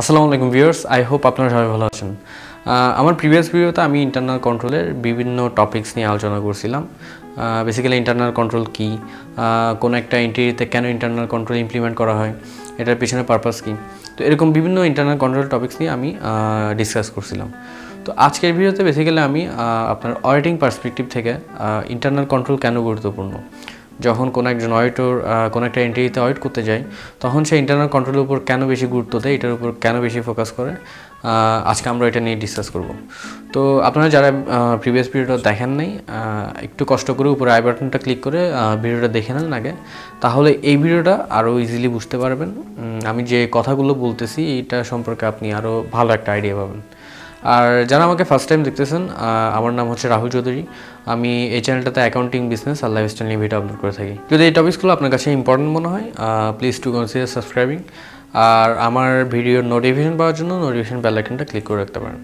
আসসালামু আলাইকুম viewers, I hope আপনারা সবাই ভালো আছেন। আমার প্রিভিয়াস ভিডিওতে আমি ইন্টারনাল কন্ট্রোলের বিভিন্ন টপিকস নিয়ে আলোচনা করছিলাম। বেসিক্যালি ইন্টারনাল কন্ট্রোল কী? কোনো একটা এন্টিটিতে কেন ইন্টারনাল কন্ট্রোল ইমপ্লিমেন্ট করা হয়? এটার পিছনে পারপাস কী? তো এরকম বিভিন্ন ইন্টারনাল কন্ট্রোল টপিকস নিয়ে আমি ডিসকাস করছিলাম। তো আজকের ভিডিওতে বেসিক্যালি আমি আপনার অডিটিং পার্সপেক্টিভ থেকে ইন্টারনাল কন্ট্রোল কেন গুরুত্বপূর্ণ? যখন কোনো একজন অডিটর কোনো একটা এন্টিটিতে অডিট করতে যায়, তখন সে ইন্টারনাল কন্ট্রোলের উপর কেন বেশি গুরুত্ব দেয়, এটার উপর কেন বেশি ফোকাস করে? আজকে আমরা এটা নিয়ে ডিসকাস করব। তো আপনারা যারা প্রিভিয়াস ভিডিওটা দেখেন নাই একটু কষ্ট করে উপরে আই বাটনটা ক্লিক করে ভিডিওটা দেখে নেন আগে। তাহলে এই ভিডিওটা আরও ইজিলি বুঝতে পারবেন। আমি যে কথাগুলো বলতেছি এটা সম্পর্কে আপনি আরও ভালো একটা আইডিয়া পাবেন। আর যারা আমাকে ফার্স্ট টাইম দেখতেছেন আমার নাম হচ্ছে রাহুল চৌধুরী। আমি এই চ্যানেলটাতে অ্যাকাউন্টিং বিজনেস আর লাইফস্টাইল নিয়ে ভিডিও আপলোড করে থাকি। যদি এই টপিকসগুলো আপনার কাছে ইম্পর্টেন্ট মনে হয় প্লিজ টু কনসিডার সাবস্ক্রাইবিং আর আমার ভিডিওর নোটিফিকেশন পাওয়ার জন্য নোটিফিকেশন বেল আইকনটা ক্লিক করে রাখতে পারেন।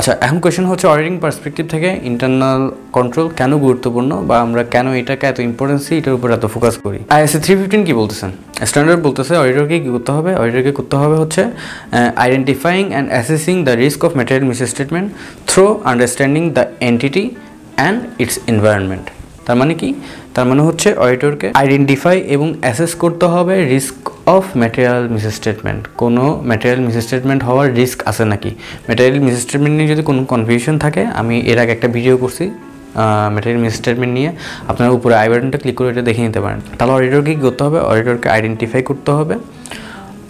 আচ্ছা এখন কোয়েশ্চেন হচ্ছে অডিটিং পার্সপেক্টিভ থেকে ইন্টারনাল কন্ট্রোল কেন গুরুত্বপূর্ণ বা আমরা কেন এটাকে এত ইম্পর্টেন্স দিই এটার উপর এত ফোকাস করি? আই আইএসএ থ্রি ফিফটিন কী বলতেছেন? স্ট্যান্ডার্ড বলতেছে অডিটরকে কী করতে হবে? অডিটরকে করতে হবে হচ্ছে identifying and assessing the risk of material misstatement through understanding the entity and its environment তার মানে কি? তার মানে হচ্ছে অডিটরকে আইডেন্টিফাই এবং অ্যাসেস করতে হবে রিস্ক অফ ম্যাটেরিয়াল মিসস্টেটমেন্ট কোনো ম্যাটেরিয়াল মিসস্টেটমেন্ট হওয়ার রিস্ক আছে নাকি? ম্যাটেরিয়াল মিসস্টেটমেন্ট নিয়ে যদি কোনো কনফিউশন থাকে, আমি এর আগে একটা ভিডিও করছি ম্যাটেরিয়াল মিসস্টেটমেন্ট নিয়ে। আপনার উপরে আই বাটনটা ক্লিক করে এটা দেখে নিতে পারেন। তাহলে অডিটরকে কী করতে হবে? অডিটরকে আইডেন্টিফাই করতে হবে।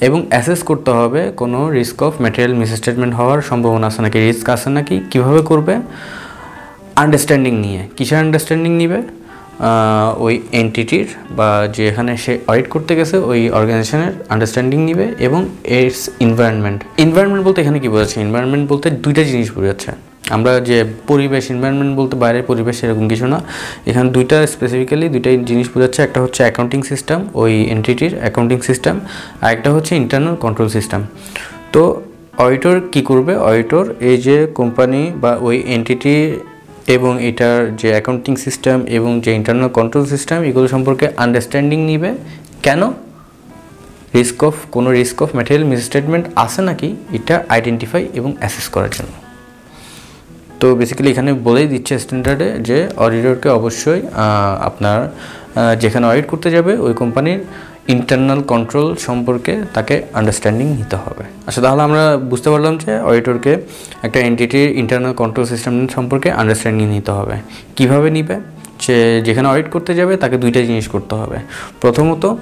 এবং অ্যাসেস করতে হবে কোনো রিস্ক অফ ম্যাটেরিয়াল মিসস্টেটমেন্ট হওয়ার সম্ভাবনা আছে নাকি? রিস্ক আছে নাকি? কীভাবে করবে? আন্ডারস্ট্যান্ডিং নিয়ে। কিসের আন্ডারস্ট্যান্ডিং নিবে? ওই এন্টিটির বা যেখানে সে অডিট করতে গেছে, ওই অর্গানাইজেশনের আন্ডারস্ট্যান্ডিং নিবে এবং এটস এনভায়রনমেন্ট এনভায়রনমেন্ট বলতে এখানে কী বোঝাচ্ছে? এনভায়রনমেন্ট বলতে দুইটা জিনিস বোঝাচ্ছে। আমরা যে পরিবেশ এনভায়রনমেন্ট বলতে বাইরের পরিবেশ এরকম কিছু না। এখানে দুইটা স্পেসিফিক্যালি দুইটা জিনিস বোঝাচ্ছে। একটা হচ্ছে অ্যাকাউন্টিং সিস্টেম ওই এন্টিটির অ্যাকাউন্টিং সিস্টেম আর একটা হচ্ছে ইন্টারনাল কন্ট্রোল সিস্টেম তো অডিটর কি করবে? অডিটর এই যে কোম্পানি বা ওই এন্টিটি এবং এটার যে অ্যাকাউন্টিং সিস্টেম এবং যে ইন্টারনাল কন্ট্রোল সিস্টেম এগুলো সম্পর্কে আন্ডারস্ট্যান্ডিং নিবে। কেন? রিস্ক অফ কোনো রিস্ক অফ ম্যাটেরিয়াল মিসস্টেটমেন্ট আছে নাকি? এটা আইডেন্টিফাই এবং অ্যাসেস করার জন্য। তো বেসিক্যালি এখানে বলেই দিচ্ছে স্ট্যান্ডার্ডে যে অডিটরকে অবশ্যই আপনার যেখানে অডিট করতে যাবে, ওই কোম্পানির ইন্টারনাল কন্ট্রোল সম্পর্কে তাকে আন্ডারস্ট্যান্ডিং নিতে হবে। আচ্ছা তাহলে আমরা বুঝতে পারলাম যে অডিটরকে একটা এনটিটির ইন্টারনাল কন্ট্রোল সিস্টেম সম্পর্কে আন্ডারস্ট্যান্ডিং নিতে হবে। কীভাবে নিবে? সে যেখানে অডিট করতে যাবে, তাকে দুইটা জিনিস করতে হবে। প্রথমত,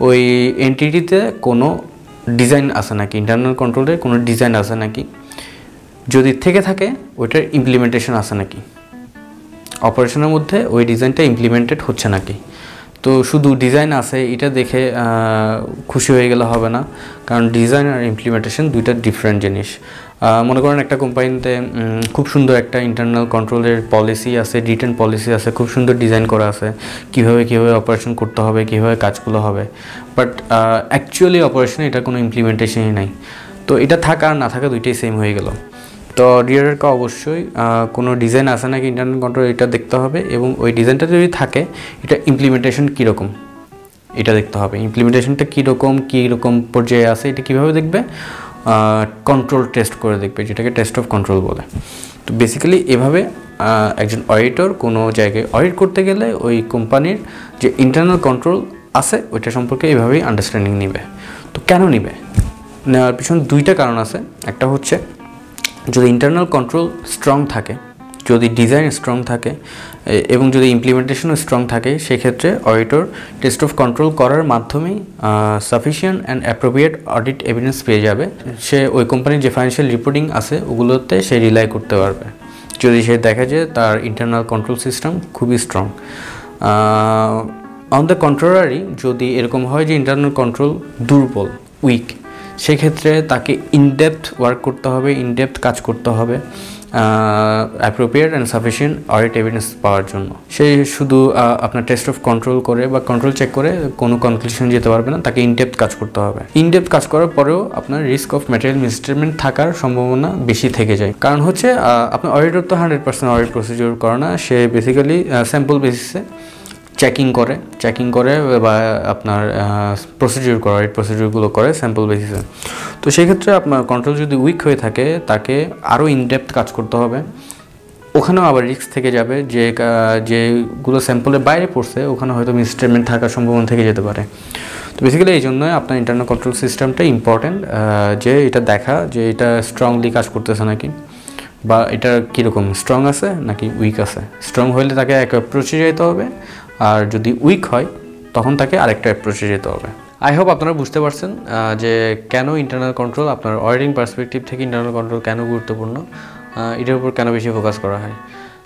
ওই এনটিটিতে কোনো ডিজাইন আছে নাকি? ইন্টারনাল কন্ট্রোলের কোনো ডিজাইন আছে নাকি? যদি থেকে থাকে, ওইটার ইমপ্লিমেন্টেশন আছে নাকি? অপারেশনের মধ্যে ওই ডিজাইনটা ইমপ্লিমেন্টেড হচ্ছে নাকি? তো শুধু ডিজাইন আছে, এটা দেখে খুশি হয়ে গেলে হবে না। কারণ ডিজাইন আর ইমপ্লিমেন্টেশন দুইটা ডিফারেন্ট জিনিস। মনে করেন একটা কোম্পানিতে খুব সুন্দর একটা ইন্টারনাল কন্ট্রোলের পলিসি আছে রিটার্ন পলিসি আছে, খুব সুন্দর ডিজাইন করা আছে। কীভাবে কীভাবে অপারেশন করতে হবে, কীভাবে কাজগুলো হবে। বাট অ্যাকচুয়ালি অপারেশনে এটা কোনো ইমপ্লিমেন্টেশনই নাই। তো এটা থাকা আর না থাকা দুইটাই সেম হয়ে গেল। তো ডিআরকে অবশ্যই কোনো ডিজাইন আছে নাকি ইন্টারনেট কন্ট্রোল এটা দেখতে হবে এবং ওই ডিজাইনটা যদি থাকে, এটা ইমপ্লিমেন্টেশন কীরকম? এটা দেখতে হবে। ইমপ্লিমেন্টেশনটা কীরকম কীরকম পর্যায়ে আছে, এটা কীভাবে দেখবে? কন্ট্রোল টেস্ট করে দেখবে, যেটাকে টেস্ট অফ কন্ট্রোল বলে। তো বেসিক্যালি এভাবে একজন অডিটর কোনো জায়গায় অডিট করতে গেলে ওই কোম্পানির যে ইন্টারনাল কন্ট্রোল আছে, ওইটা সম্পর্কে এভাবেই আন্ডারস্ট্যান্ডিং নিবে। তো কেন নিবে? নেওয়ার পিছনে দুইটা কারণ আছে। একটা হচ্ছে যদি ইন্টারনাল কন্ট্রোল স্ট্রং থাকে, যদি ডিজাইন স্ট্রং থাকে এবং যদি ইমপ্লিমেন্টেশনও স্ট্রং থাকে, সেক্ষেত্রে অডিটর টেস্ট অফ কন্ট্রোল করার মাধ্যমেই sufficient and appropriate audit evidence পেয়ে যাবে। সে ওই কোম্পানির যে ফাইন্যান্সিয়াল রিপোর্টিং আছে, ওগুলোতে সে রিলাই করতে পারবে। যদি সে দেখা যায় তার ইন্টারনাল কন্ট্রোল সিস্টেম খুবই স্ট্রং অন দ্য কন্ট্রোরারি যদি এরকম হয় যে ইন্টারনাল কন্ট্রোল দুর্বল উইক সেক্ষেত্রে তাকে ইনডেপথ ওয়ার্ক করতে হবে ইনডেপথ কাজ করতে হবে appropriate and sufficient audit evidence পাওয়ার জন্য। সে শুধু আপনার টেস্ট অফ কন্ট্রোল করে বা কন্ট্রোল চেক করে কোনো কনক্লুশন যেতে পারবে না, তাকে ইনডেপথ কাজ করতে হবে। ইনডেপথ কাজ করার পরেও আপনার রিস্ক অফ ম্যাটেরিয়াল মিসস্টেটমেন্ট থাকার সম্ভাবনা বেশি থেকে যায়। কারণ হচ্ছে আপনার অডিটর তো হান্ড্রেড পার্সেন্ট অডিট প্রসিডিওর করে না, সে বেসিক্যালি স্যাম্পল বেসিসে চেকিং করে চেকিং করে বা আপনার প্রসিডিউর করে এই প্রসিডিউরগুলো করে স্যাম্পল বেসিসে তো সেই ক্ষেত্রে আপনার কন্ট্রোল যদি উইক হয়ে থাকে, তাকে আরও ইনডেপথ কাজ করতে হবে। ওখানেও আবার রিস্ক থেকে যাবে যে যেগুলো স্যাম্পলের বাইরে পড়ছে, ওখানে হয়তো মিসস্টেটমেন্ট থাকার সম্ভাবনা থেকে যেতে পারে। তো বেসিক্যালি এই জন্যই আপনার ইন্টারনাল কন্ট্রোল সিস্টেমটা ইম্পর্ট্যান্ট যে এটা দেখা, যে এটা স্ট্রংলি কাজ করতেছে নাকি, বা এটা কীরকম স্ট্রং আছে নাকি উইক আছে। স্ট্রং হলে তাকে এক অ্যাপ্রোচে যেতে হবে আর যদি উইক হয়, তখন তাকে আরেকটা অ্যাপ্রোচে যেতে হবে। আই হোপ আপনারা বুঝতে পারছেন যে কেন ইন্টারনাল কন্ট্রোল আপনার অডিটিং পার্সপেক্টিভ থেকে ইন্টারনাল কন্ট্রোল কেন গুরুত্বপূর্ণ এটার উপর কেন বেশি ফোকাস করা হয়।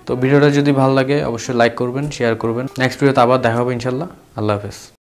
তো ভিডিওটা যদি ভালো লাগে, অবশ্যই লাইক করবেন শেয়ার করবেন। নেক্সট ভিডিওতে আবার দেখা হবে ইনশাল্লাহ। আল্লাহ হাফেজ।